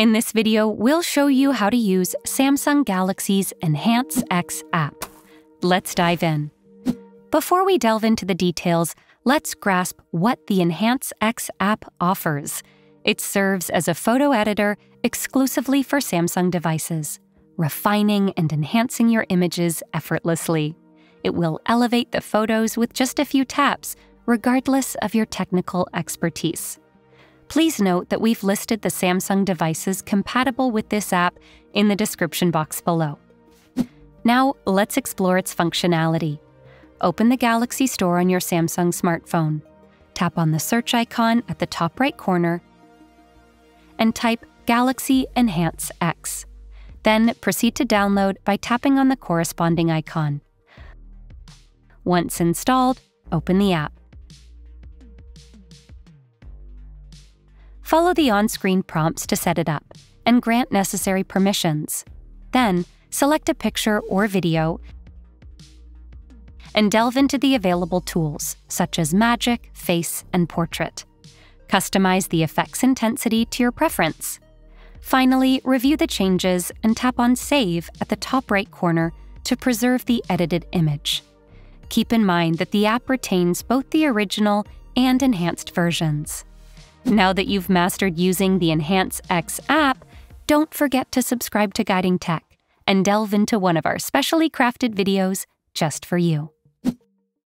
In this video, we'll show you how to use Samsung Galaxy's Enhance X app. Let's dive in. Before we delve into the details, let's grasp what the Enhance X app offers. It serves as a photo editor exclusively for Samsung devices, refining and enhancing your images effortlessly. It will elevate the photos with just a few taps, regardless of your technical expertise. Please note that we've listed the Samsung devices compatible with this app in the description box below. Now, let's explore its functionality. Open the Galaxy Store on your Samsung smartphone. Tap on the search icon at the top right corner and type Galaxy Enhance X. Then proceed to download by tapping on the corresponding icon. Once installed, open the app. Follow the on screen prompts to set it up and grant necessary permissions. Then, select a picture or video and delve into the available tools, such as Magic, Face, and Portrait. Customize the effect's intensity to your preference. Finally, review the changes and tap on Save at the top right corner to preserve the edited image. Keep in mind that the app retains both the original and enhanced versions. Now that you've mastered using the Enhance X app, don't forget to subscribe to Guiding Tech and delve into one of our specially crafted videos just for you.